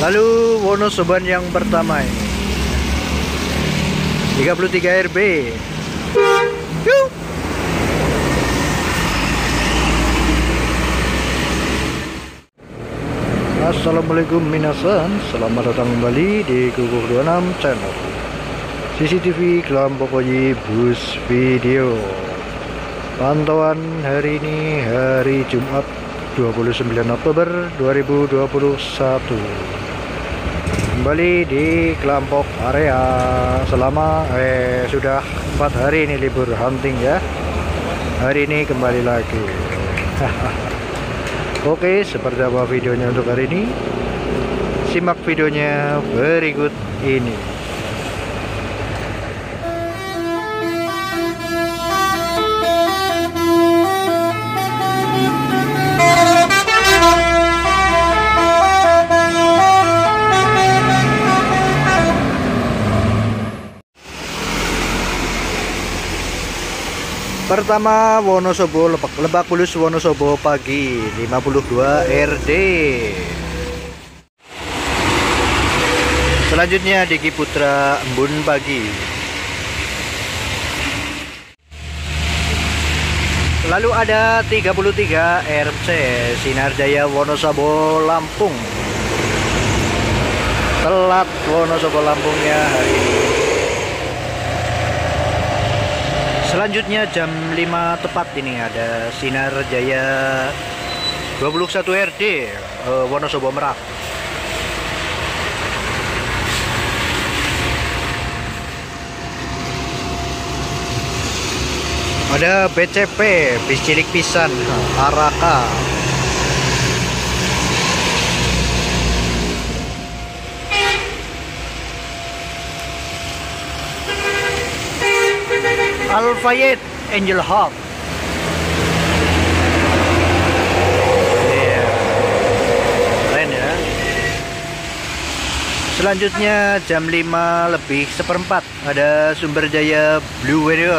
Lalu Wonosoban yang pertama ini. 33 RB. Assalamualaikum minasan. Selamat datang kembali di Kukuh 26 channel. CCTV kelompok Oji Bus Video. Pantauan hari ini hari Jumat 29 Oktober 2021 Kembali di kelompok area selama eh sudah 4 hari ini libur hunting ya Hari ini kembali lagi Oke, seperti apa videonya untuk hari ini? Simak videonya berikut ini. Pertama Wonosobo Lebak, Lebak Bulus Wonosobo pagi 52 RD. Selanjutnya Diki Putra Embun pagi. Lalu ada 33 RC Sinar Jaya Wonosobo Lampung. Telat Wonosobo Lampungnya hari ini. Selanjutnya jam 5 tepat ini ada Sinar Jaya 21 RD eh, Wonosobo Merak. Ada BCP bis cilik pisan Araka. Alfayet Angel Hawk. Iya. Ya. Selanjutnya jam 5 lebih seperempat ada Sumber Jaya Blue Warrior.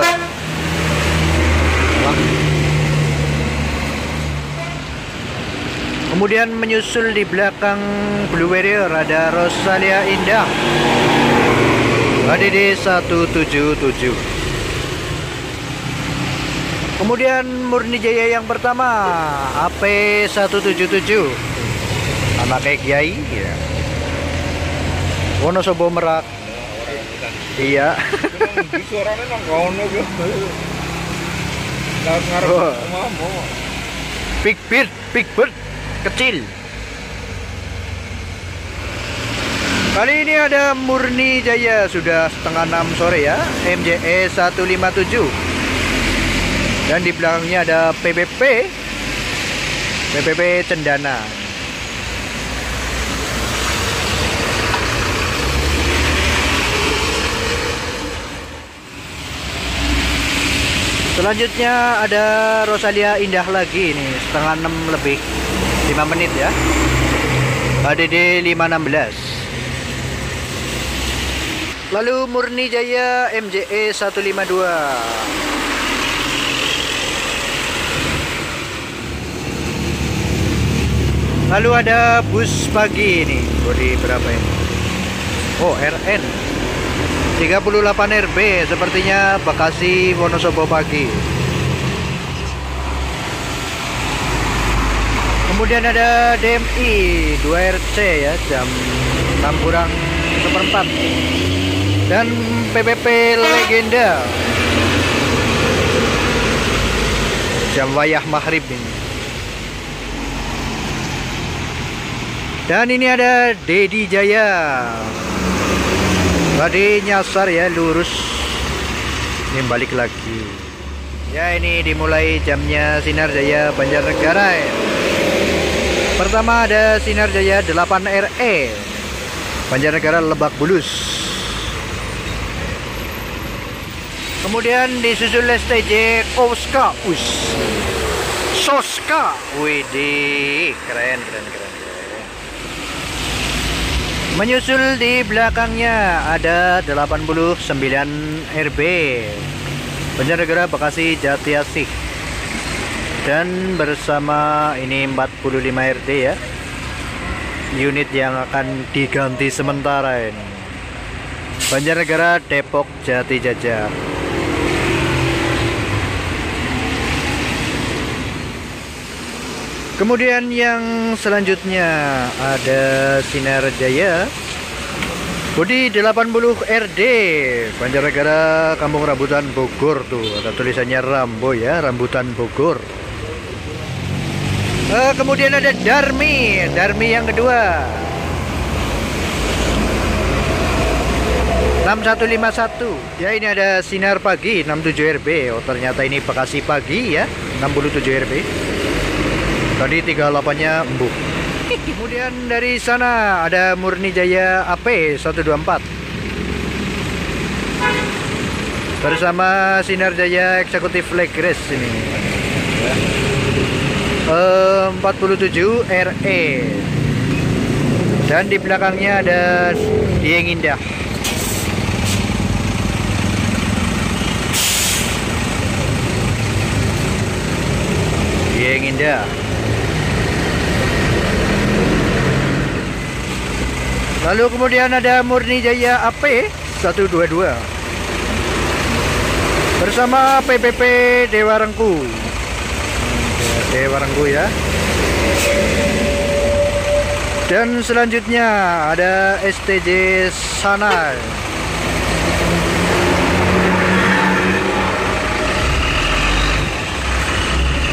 Kemudian menyusul di belakang Blue Warrior ada Rosalia Indah. ADD 177. Kemudian Murni Jaya yang pertama AP 177 sama kayak Kiai ya. Wonosobo Merak. Iya. suaranya nang kono ngomong. Big Bird, Big Bird kecil. Kali ini ada Murni Jaya sudah setengah enam sore ya MJE 157 dan di belakangnya ada PPP PPP Cendana. Selanjutnya ada Rosalia Indah lagi ini setengah enam lebih 5 menit ya. HDD 516 Lalu Murni Jaya MJE 152 Lalu ada bus pagi ini. Bodi berapa ini? Oh RN 38 RB sepertinya Bekasi Wonosobo pagi. Kemudian ada DMI 2 RC ya jam 6 kurang seperempat. Dan PPP Legenda. Jam wayah maghrib ini dan ini ada Dedi Jaya. Tadi nyasar ya lurus. Ini balik lagi. Ya ini dimulai jamnya Sinar Jaya Banjarnegara. Ya. pertama ada Sinar Jaya 8 RE Banjarnegara Lebak Bulus. Kemudian disusul STJ Oska Us. Soska. Widih keren keren keren keren Menyusul di belakangnya ada 89 RB Banjarnegara Bekasi Jatiasih dan bersama ini 45 RD ya unit yang akan diganti sementara ini. Banjarnegara, Depok, Jati Jajar. Kemudian yang selanjutnya ada Sinar Jaya Budi 80 RD Banjarnegara Kampung Rambutan Bogor tuh. Ada tulisannya Rambo ya Rambutan Bogor. Eh, kemudian ada Darmi Darmi yang kedua. 6151 ya ini ada Sinar Pagi 67 RB oh ternyata ini Bekasi Pagi ya 67 RB Tadi 38 nya embuk. Kemudian dari sana ada Murni Jaya AP 124 bersama Sinar Jaya Eksekutif Leg Race ini. Ya. 47 RE dan di belakangnya ada Dieng Indah. Dieng Indah. Lalu kemudian ada Murni Jaya AP 122 bersama PPP Dewa Rengku. Dewa Rengku ya. Dan selanjutnya ada STJ Sana.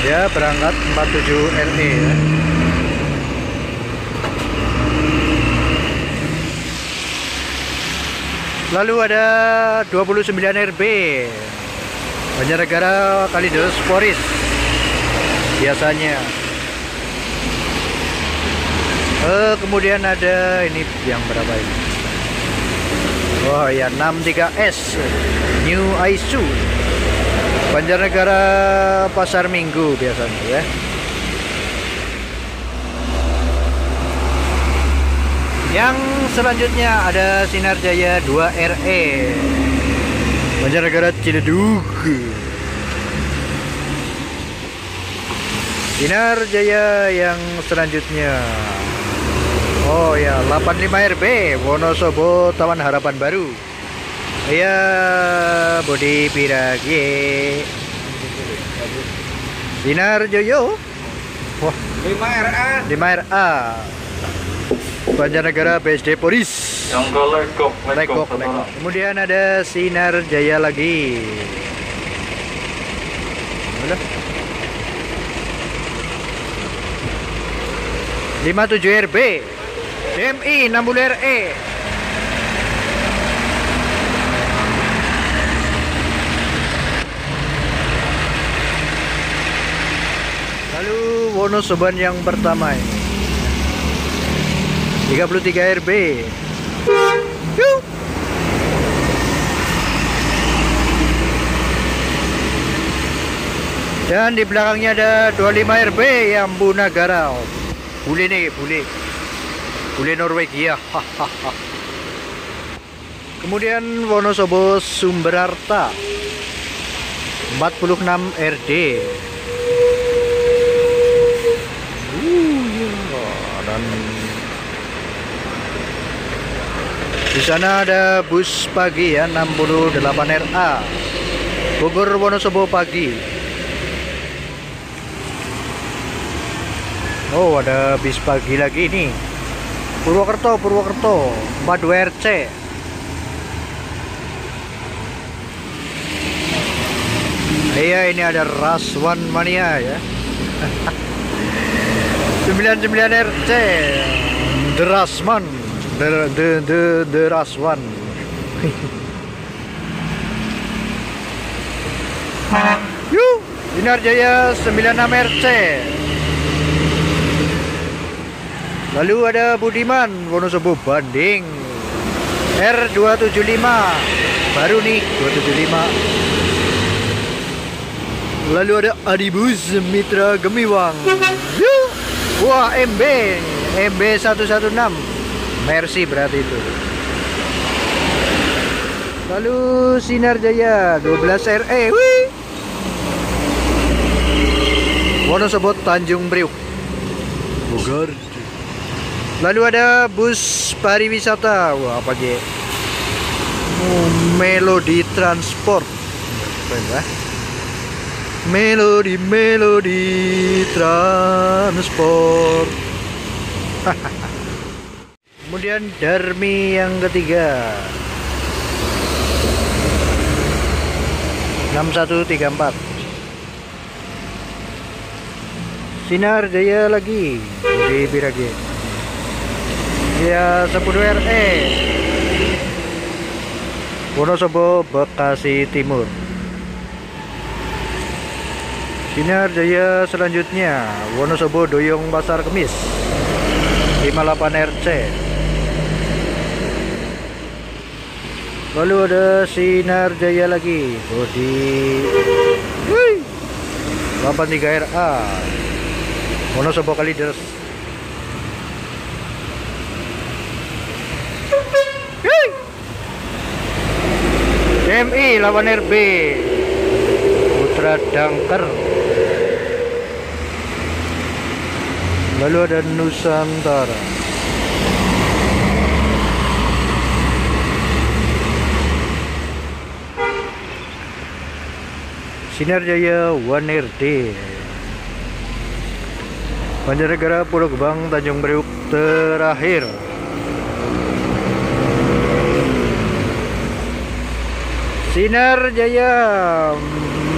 Ya berangkat 47 LE ya. Lalu ada 29 RB Banjarnegara Kalideres Poris Biasanya. Eh, Kemudian ada Ini yang berapa ini? Oh ya 63S New Aisu Banjarnegara Pasar Minggu biasanya ya Yang selanjutnya ada Sinar Jaya 2 RE Banjarnegara Ciledug. Sinar Jaya yang selanjutnya. Oh ya 85 RB Wonosobo Taman Harapan Baru. Ya Bodi Piragi Sinar Joyo Wah 5 RA 5 RA Banjarnegara BSD Polis. Yang ke Lekok, lekok. Kemudian ada Sinar Jaya lagi. Mana? 57 RB DMI 60 RE Lalu Wonosoban yang pertama ini 33 RB Yuh. Dan di belakangnya ada 25 RB yang Bunagara Bule nih, bule. Bule Norwegia. Kemudian Wonosobo Sumberarta. 46 RD Uh, ya. dan Di sana ada bus pagi ya 68 RA Bogor Wonosobo pagi. Oh, ada bis pagi lagi nih. Purwokerto, Purwokerto 42 RC. Iya, ini ada Raswan Mania ya. 99 RC. The. The the the, the Raswan. Yuk, Sinar Jaya 96 RC. Lalu ada Budiman Wonosobo Banding R275 baru nih 275 Lalu ada Adibus Mitra Gemiwang Yuh. Wah MB MB 116 Mercy berarti itu Lalu Sinar Jaya 12 RE Wih. Wonosobo Tanjung Priuk Bogor Lalu ada bus pariwisata. Wah, apa G? Oh, Melodi Transport. Keren ya. Melodi Melodi Transport. Kemudian Darmi yang ketiga. 6134 Sinar Jaya lagi di Birage ya 10 RE Wonosobo Bekasi Timur. Sinar Jaya selanjutnya Wonosobo Doyong Pasar Kemis. 58 RC Lalu ada Sinar Jaya lagi. Bodi. 83 RA Wonosobo Kalideres MI lawan RB Putra Dangker. Lalu ada Nusantara Sinar Jaya One RD Banjarnegara Pulau Gebang Tanjung Priuk terakhir. Sinar Jaya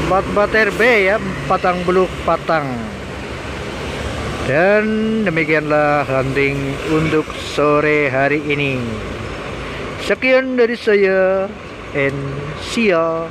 44 RB ya Patang Beluk Patang. Dan demikianlah hunting untuk sore hari ini. Sekian dari saya and see ya